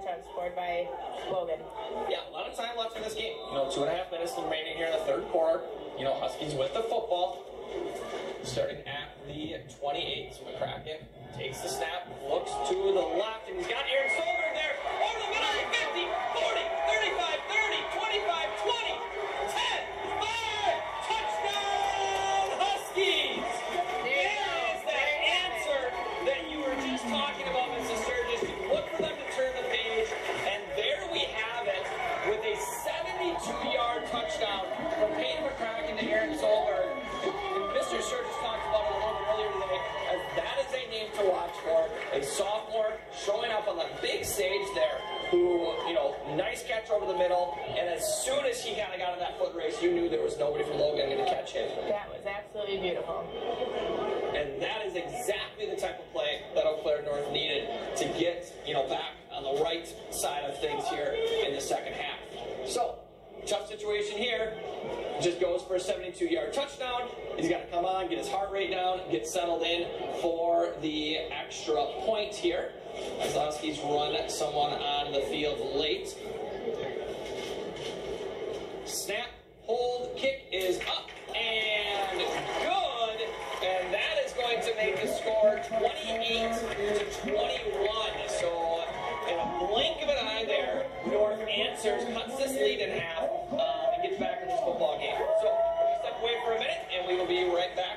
scored by Logan. Yeah, a lot of time left in this game. You know, two and a half minutes remaining here in the third quarter. You know, Huskies with the football. Starting at the 28. So McCracken takes the snap, looks A sophomore showing up on the big stage there, who, you know, nice catch over the middle, and as soon as he kind of got in that foot race, you knew there was nobody from Logan going to catch him. That was absolutely beautiful. And that is exactly the type of play that Eau Claire North needed to get, you know, back on the right side of things here in the second half. So, tough situation here. Just goes for a 72 yard touchdown. He's got to come on, get his heart rate down, get settled in for the extra point here. Huskies run someone on the field late. Snap, hold, kick is up and good. And that is going to make the score 28 to 21. So in a blink of an eye there, North answers, cuts this lead in half. be right back.